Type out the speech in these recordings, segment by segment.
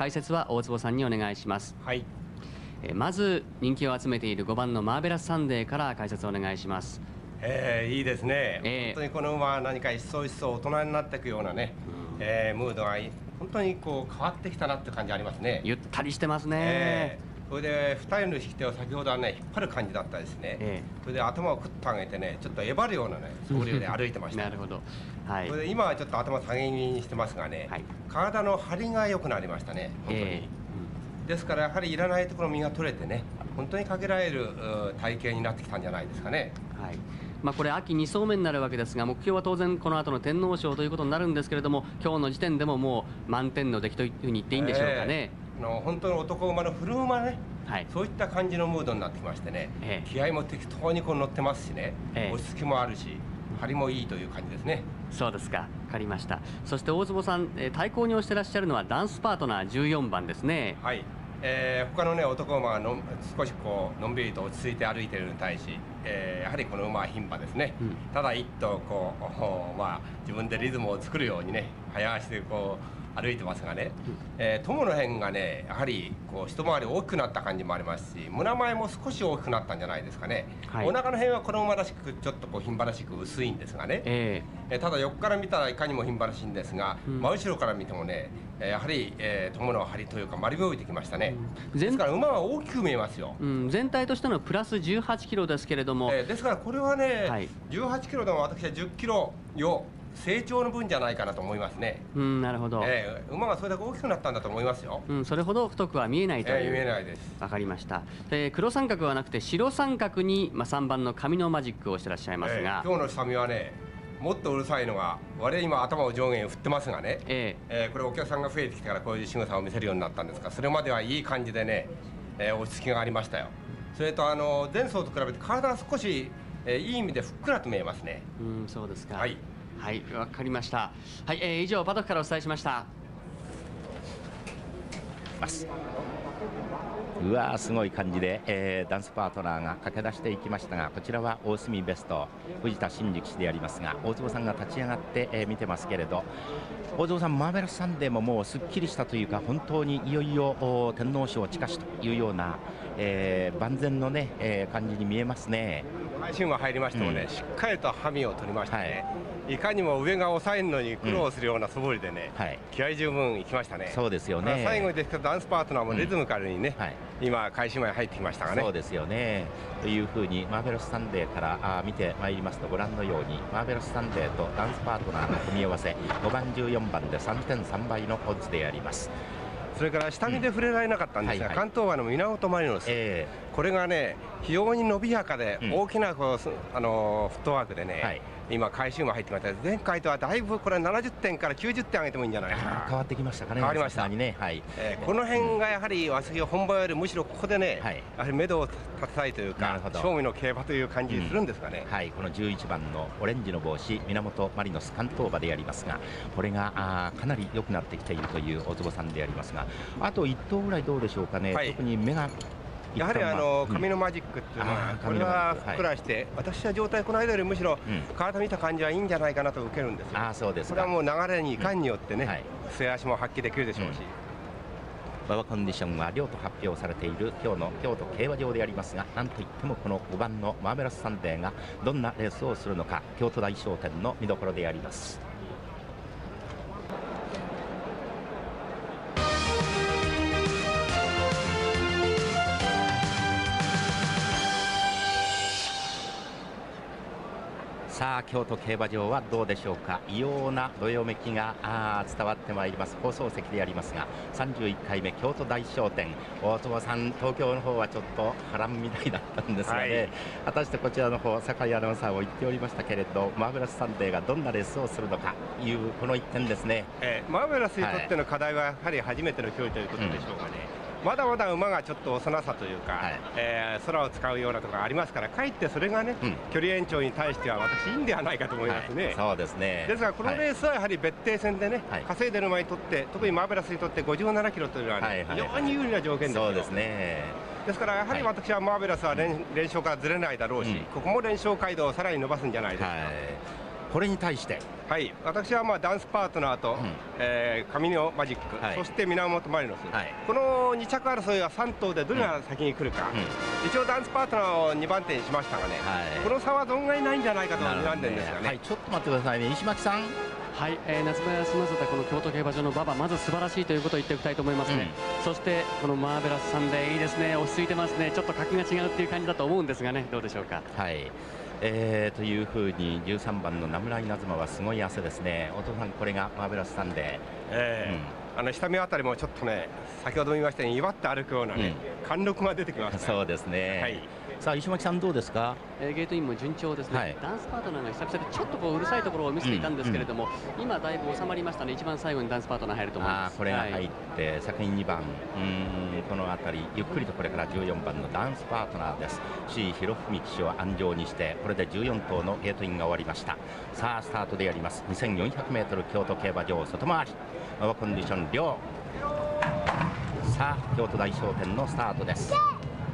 解説は大坪さんにお願いします。はい。えーまず人気を集めている5番のマーベラスサンデーから解説お願いします。えーいいですね、ええ本当にこの馬は何か一層一層大人になっていくようなね、えームードがい本当にこう変わってきたなって感じありますね。ゆったりしてますね、えーそれで2人の引き手を先ほどはね引っ張る感じだったですね、えそれで頭をクッと上げてねちょっとえばるようなね総流で歩いてました。なるほど。はい。それで今はちょっと頭下げ気味にしてますがね、はい。体の張りが良くなりましたね本当に、えですからやはりいらないところ身が取れてね本当にかけられるう体型になってきたんじゃないですかね。ーはい。まあ、これ秋2走目になるわけですが目標は当然この後の天皇賞ということになるんですけれども今日の時点でももう満点の出来というふうに言っていいんでしょうかね、えーあの本当の男馬の古馬ねはい。そういった感じのムードになってきましてね、ええ。気合も適当にこう乗ってますしね、ええ。落ち着きもあるし張りもいいという感じですね。そうですか。分かりました。そして大坪さん、えー対抗に押してらっしゃるのはダンスパートナー14番ですね。はい、えー他のね男馬がのん少しこうのんびりと落ち着いて歩いているのに対し、えーやはりこの馬は牝馬ですね、うん。ただ一頭こうお まあ自分でリズムを作るようにね早足でこう歩いてますがね、えー友の辺がねやはりこう一回り大きくなった感じもありますし胸前も少し大きくなったんじゃないですかね、はい。お腹の辺はこの馬らしくちょっとこう牝馬らしく薄いんですがね、ええ。ーただ横から見たらいかにも牝馬らしいんですが、うん。真後ろから見てもね、えーやはり、えー友の張りというか丸みを置いてきましたね、うん。ですから馬は大きく見えますよ、うん、全体としてのプラス18キロですけれども、えーですからこれはね、はい。18キロでも私は10キロよ成長の分じゃないかなと思いますね、うん、なるほど、えー馬がそれだけ大きくなったんだと思いますよ、うん、それほど太くは見えないという、えー見えないです。わかりました。で黒三角はなくて白三角に、まあ、3番の紙のマジックをしてらっしゃいますえがー、今日の下見はねもっとうるさいのが我々今頭を上下に振ってますがね、ええ。ーこれお客さんが増えてきてからこういう仕草を見せるようになったんですがそれまではいい感じでね、えー落ち着きがありましたよ。それとあの前走と比べて体が少し、えーいい意味でふっくらと見えますね。うん、そうですか。はいはいわかりました。はい、えー以上パドックからお伝えしました。ます。うわーすごい感じで、えーダンスパートナーが駆け出していきましたがこちらは大隅ベスト藤田真力士でありますが大坪さんが立ち上がって、えー見てますけれど大坪さんマーベラスサンデーももうすっきりしたというか本当にいよいよ天皇賞近しというような、えー万全のね、えー感じに見えますね。配信が入りましてもね、うん。しっかりとハミを取りましてね、い、かにも上が抑えるのに苦労するような素振りでね、はい。気合十分いきましたね。そうですよね。最後にですけどダンスパートナーもリズムカルにね、はい。今開始前に入ってきましたがね。そうですよね。というふうにマーベラスサンデーからあー見てまいりますとご覧のようにマーベラスサンデーとダンスパートナーの組み合わせ5番14番で3.3倍のオッズであります。それから下見で触れられなかったんですが、うんはいはい。関東馬の源マリノス、え。これがね非常に伸びやかで、うん。大きなこうすあのーフットワークでね、はい今回収も入ってきました前回とはだいぶこれ70点から90点上げてもいいんじゃないか。変な、わってきましたかね。変わりました。ね。はい。えーこの辺がやはりわしが本場よりむしろここでね、はい。やはり目処を立てたいというかなるほど。正味の競馬という感じするんですかね、はい、この11番のオレンジの帽子源マリノス関東馬でありますがこれがあーかなり良くなってきているという大坪さんでありますがあと1頭ぐらいどうでしょうかね、はい。特に目がやはりあの紙の、のマジックっていうのは、これはふっくらして、私は状態この間よりむしろうん。体見た感じはいいんじゃないかなと受けるんですよ。あーそうですか。これはもう流れにいかんによってね、末足も発揮できるでしょうし、馬場コンディションは両と発表されている今日の京都競馬場でありますがなんといってもこの5番のマーベラスサンデーがどんなレースをするのか京都大商店の見どころであります。あ京都競馬場はどうでしょうか？異様などよめきがあー伝わってまいります。放送席でありますが31回目京都大商店。大友さん東京の方はちょっと波乱みたいだったんですがね、はい。果たしてこちらの方酒井アナウンサーも言っておりましたけれどマーベラスサンデーがどんなレースをするのかいうこの一点ですね。えーマーベラスにとっての課題はやはり初めての競技ということでしょうかね、まだまだ馬がちょっと幼さというか、はい。えー空を使うようなところがありますからかえってそれがね、うん。距離延長に対しては私いいんではないかと思いますね。はい。そうですね。ですがこのレースはやはり別邸戦でね、はい。稼いでる馬にとって特にマーベラスにとって57キロというのは、ねはいはい非常に有利な条件ですよ。そうですね。ですからやはり私はマーベラスは連,、連勝からずれないだろうし、うん。ここも連勝街道をさらに伸ばすんじゃないですか、はいこれに対して。はい。私はまあダンスパートナーと、うん、えー、上のマジック、はい、そして源マリノス、はい、この2着争いは3頭でどれが先に来るか、うん、一応ダンスパートナーを2番手にしましたがね、はい、この差は存外ないんじゃないかと睨んでるんですよね、はい、ちょっと待ってくださいね。石巻さんはい、えー、夏場休ませたこの京都競馬場の馬場まず素晴らしいということを言っておきたいと思いますね、うん、そしてこのマーベラスサンデーいいですね。落ち着いてますね。ちょっと格が違うっていう感じだと思うんですがね。どうでしょうか。はい。えー、というふうに13番の名村稲妻はすごい汗ですね、お父さん、これがマーベラスサンデー、えー、うん、あの下目あたりもちょっとね、先ほども言いましたように、祝って歩くようなね、うん、貫禄が出てきます、ね、そうですね。はいさあ石巻さんどうですか、えー、ゲートインも順調ですね、はい、ダンスパートナーが久々でちょっとこううるさいところを見せていたんですけれども、うんうん、今だいぶ収まりましたね。一番最後にダンスパートナー入ると思います。これが入って、はい、先に2番うんこの辺りゆっくりとこれから14番のダンスパートナーです。C 博文騎手を安城にしてこれで14頭のゲートインが終わりました。さあスタートでやります。2400m 京都競馬場外回り。コンディション両。さあ京都大商店のスタートです。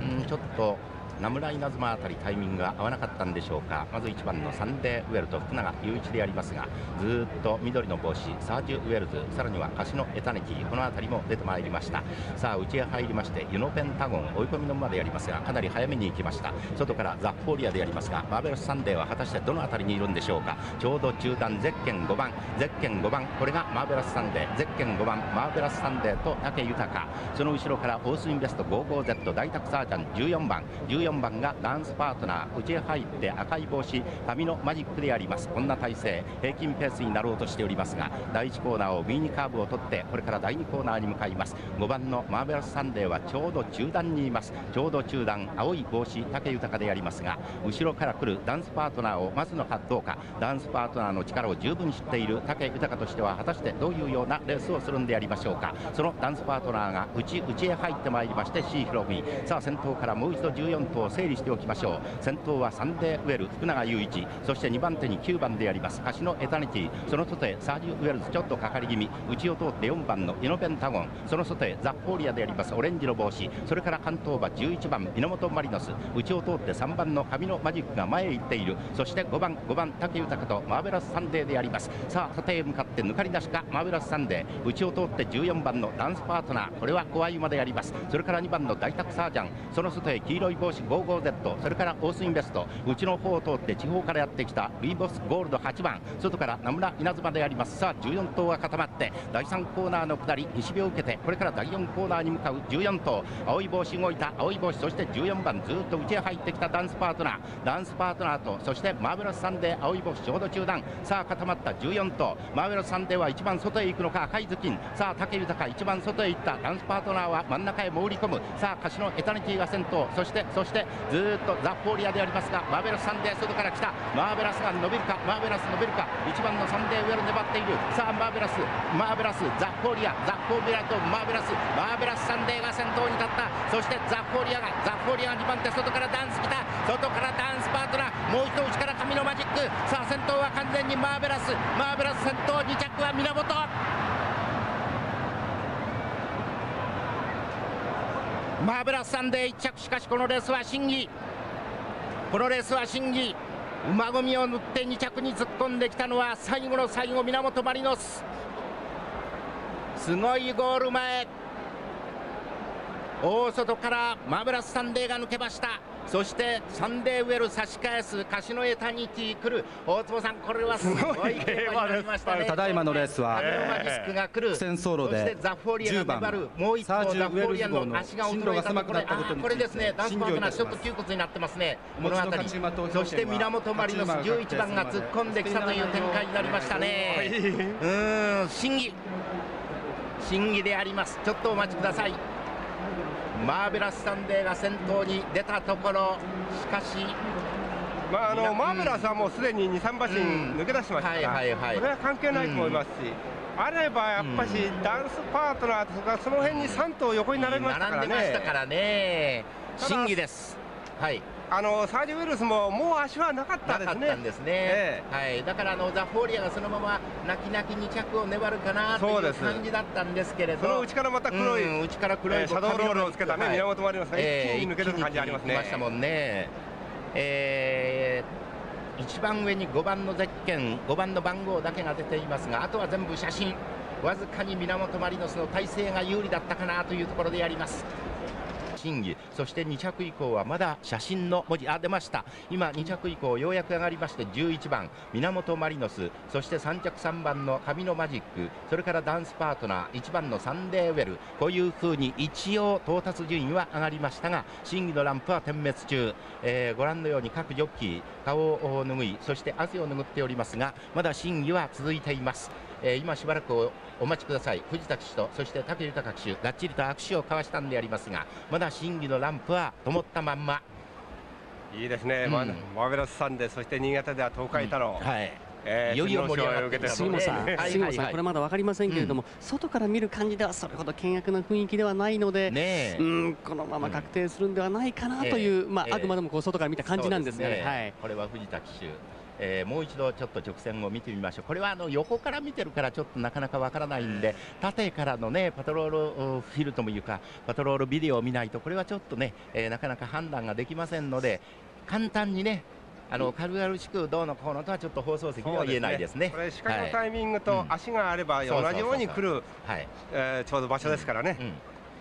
うんちょっと名村稲妻あたりタイミングが合わなかったんでしょうか。まず1番のサンデーウェルト福永雄一でありますがずっと緑の帽子サージュ・ウェルズさらにはカシノエタニティこの辺りも出てまいりました。さあ内へ入りましてイノペンタゴン追い込みの馬でやりますがかなり早めに行きました。外からザ・フォーリアでやりますがマーベラスサンデーは果たしてどの辺りにいるんでしょうか。ちょうど中段ゼッケン5番ゼッケン5番これがマーベラスサンデー。ゼッケン5番マーベラスサンデーと武豊。その後ろからオースインベスト 55Z 大沢サージャン14番。14番がダンスパートナー内へ入って赤い帽子カミノマジックであります。こんな体勢平均ペースになろうとしておりますが第1コーナーを右にカーブを取ってこれから第2コーナーに向かいます。5番のマーベラスサンデーはちょうど中段にいます。ちょうど中段青い帽子武豊でありますが後ろから来るダンスパートナーを待つのかどうかダンスパートナーの力を十分知っている武豊としては果たしてどういうようなレースをするんでありましょうか。そのダンスパートナーが内内へ入ってまいりまして C ヒロミさあ先頭からもう一度14頭整理しておきましょう。先頭はサンデーウェル福永雄一。そして2番手に9番でありますカシノエタニティ。その外へサージュ・ウェルズちょっとかかり気味。内を通って4番のイノペンタゴン。その外へザ・フォーリアでありますオレンジの帽子。それから関東馬11番源マリノス。内を通って3番のカミノマジックが前へ行っている。そして5番5番武豊とマーベラスサンデーであります。さあ縦へ向かって抜かりなしかマーベラスサンデー。内を通って14番のダンスパートナー。これは怖い馬であります。それから2番の大沢サージャン。その外へ黄色い帽子 55Z それからオースインベスト内の方を通って地方からやってきたルイボスゴールド8番外から名村稲妻であります。さあ14頭が固まって第3コーナーの下り西日を受けてこれから第4コーナーに向かう14頭。青い帽子動いた青い帽子そして14番ずっと内へ入ってきたダンスパートナー。ダンスパートナーとそしてマーベラスサンデー青い帽子ちょうど中段。さあ固まった14頭。マーベラスサンデーは一番外へ行くのか赤い頭巾。さあ武豊一番外へ行った。ダンスパートナーは真ん中へ潜り込む。さあカシノエタニティが先頭。そしてそしてずっとザ・フォーリアでありますがマーベラスサンデー外から来た。マーベラスが伸びるかマーベラス伸びるか。1番のサンデーウェル粘っている。さあマーベラスマーベラスザ・フォーリアザ・フォーリアとマーベラスマーベラスサンデーが先頭に立った。そしてザ・フォーリアがザ・フォーリアが2番手外からダンス来た。外からダンスパートナーもう一度内からカミノマジック。さあ先頭は完全にマーベラス。マーベラス先頭2着はミナモト。マーベラスサンデー1着しかしこのレースは審議。このレースは審議。馬込みを縫って2着に突っ込んできたのは最後の最後源マリノスすごいゴール前。大外からマーベラスサンデーが抜けました。そしてサンデーウェル差し返すカシノエタニティ来る。大坪さんこれはすごい競馬になりましたね。ただいまのレースは戦争路で10番もう一頭ザフォーリアの足が衰えたところでこれですねダンスパートナーちょっと窮屈になってますね。この辺りそして源マリノス11番が突っ込んできたという展開になりましたね。うん審議。審議であります。ちょっとお待ちくださいマーベラスサンデーが先頭に出たところ。しかしまあ、あのマーベラスはもうすでに2、3馬身抜け出しましたから、これは関係ないと思いますし、あればやっぱし、ダンスパートナーとか、その辺に3頭横に並びましたからね。並んでましたからね、審議です。はいあのサージウェルスももう足はなかったですね。ですね、ええ、はい、だからあのザ・フォーリアがそのまま泣き泣き2着を粘るかなという感じだったんですけれど。その内からまた黒い、うん、内から黒い、えー、シャドウロールをつけたね、はい、源マリノスが一気に抜ける感じありますね。ましたもんね。えー一番上に5番のゼッケン5番の番号だけが出ていますがあとは全部写真。わずかに源マリノスの体勢が有利だったかなというところでやります審議そして2着以降はまだ写真の文字あ出ました。今2着以降ようやく上がりまして11番源マリノスそして3着3番の神のマジックそれからダンスパートナー1番のサンデーウェルこういうふうに一応到達順位は上がりましたが審議のランプは点滅中、えー、ご覧のように各ジョッキー顔を拭いそして汗を拭っておりますがまだ審議は続いています、えー、今しばらくお待ちください。藤田騎手とそして武豊騎手がっちりと握手を交わしたんでありますがまだ審議のランプは灯ったまんま。いいですね、うん、マーベラスサンデーそして新潟では東海太郎、うん、はい。えー、いよいよ盛り上がって杉本さん、杉本さん、これまだ分かりませんけれども、うん、外から見る感じではそれほど険悪な雰囲気ではないので、ね、うんこのまま確定するんではないかなという、うん、まあ、あくまでもこう外から見た感じなんですがね、ね。はい、これは藤田騎手えー、もう一度ちょっと直線を見てみましょう。これはあの横から見てるからちょっとなかなかわからないんで縦からのねパトロールフィルともいうかパトロールビデオを見ないとこれはちょっとね、えー、なかなか判断ができませんので簡単にねあの軽々しくどうのこうのとはちょっと放送席では言えないですね。これ仕掛けのタイミングと足があれば同じように来るちょうど場所ですからね。うんうん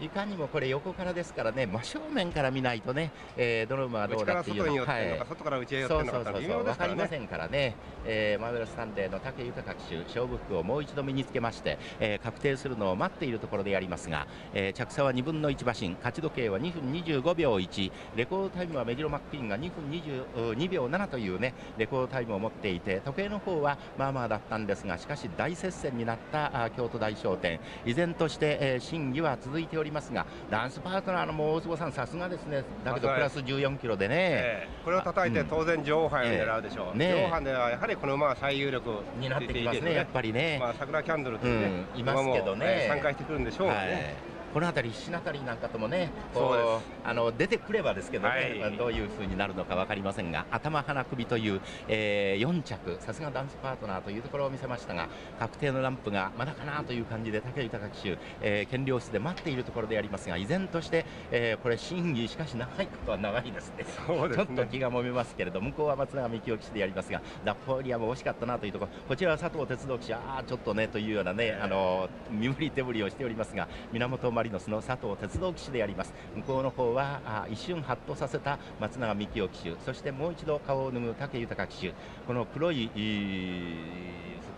いかにもこれ横からですからね真正面から見ないとね、えー、どの馬がどうだっていうのは、はい、外から内へ寄ってるのか微妙ですからね。分かりませんからね、えー、マーベラスサンデーの武豊騎手勝負服をもう一度身につけまして、えー、確定するのを待っているところでやりますが、えー、着差は2分の1馬身勝ち時計は2分25秒1レコードタイムはメジロマックイーンが2分22秒7というねレコードタイムを持っていて時計の方はまあまあだったんですがしかし大接戦になった京都大商店。依然として、えー、審議は続いておりますがランスパートナーのもう大坪さん、さすがですね、だけどプラス14キロでね、えー、これを叩いて当然、上半を狙うでしょう、ね、上半ではやはりこの馬は最有力になってきますね、やっぱりね。まあ、桜キャンドルというね、うん、いますけどね、参加してくるんでしょうね。はいこの辺り、石辺なんかともね、こうあの出てくればですけどね、はい、どういうふうになるのか分かりませんが、頭、鼻、首という、えー、4着、さすがダンスパートナーというところを見せましたが、確定のランプがまだかなという感じで、武豊騎手、えー、検量室で待っているところでありますが、依然として、えー、これ、審議、しかし長いことは長いですね、すね。ちょっと気がもめますけれど、向こうは松永幹雄騎手でやりますが、ダッリアも惜しかったなというところ、こちらは佐藤鉄道騎手、ああ、ちょっとねというようなね、あの身振り手振りをしておりますが、源マリノスの佐藤鉄道騎手であります。向こうの方はあ一瞬ハッとさせた松永幹夫騎手。そしてもう一度顔を脱ぐ武豊騎手。この黒い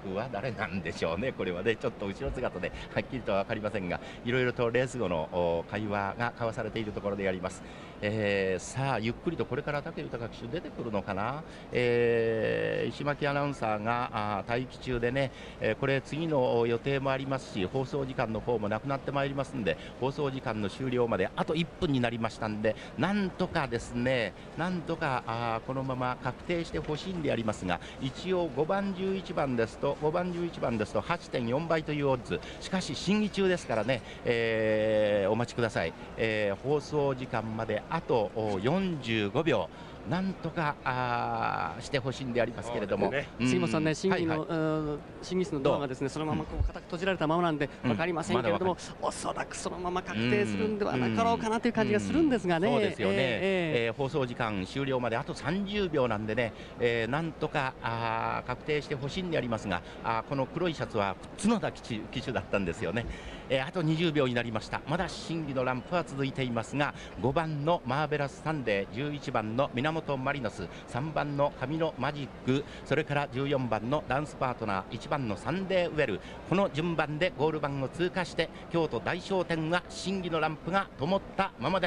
服は誰なんでしょうね。これはねちょっと後ろ姿ではっきりとは分かりませんがいろいろとレース後の会話が交わされているところであります、えー、さあゆっくりとこれから武豊騎手出てくるのかな、えー、石巻アナウンサーが待機中でね、えー、これ次の予定もありますし放送時間の方もなくなってまいりますんで放送時間の終了まであと1分になりましたんでなんとかですねなんとかあこのまま確定してほしいんでありますが一応5番11番ですと5番11番ですと8.4倍というオッズ。しかし審議中ですからね、えー、お待ちください、えー、放送時間まであと45秒なんとかあしてほしいんでありますけれども、ね、杉本さんね、審議の、はいはい、審議室のドアがですねそのままこう固く閉じられたままなんで分かりませんけれども、うん、おそらくそのまま確定するんではなかろうかなという感じがするんですがね、そうですよね、えー、えー、放送時間終了まであと30秒なんでね、えー、なんとかあ確定してほしいんでありますが、あこの黒いシャツは角田騎手だったんですよね。えー、あと20秒になりました。まだ審議のランプは続いていますが5番のマーベラスサンデー11番の源マリノス3番のカミノマジックそれから14番のダンスパートナー1番のサンデーウェル。この順番でゴール板を通過して京都大賞典は審議のランプが灯ったままです。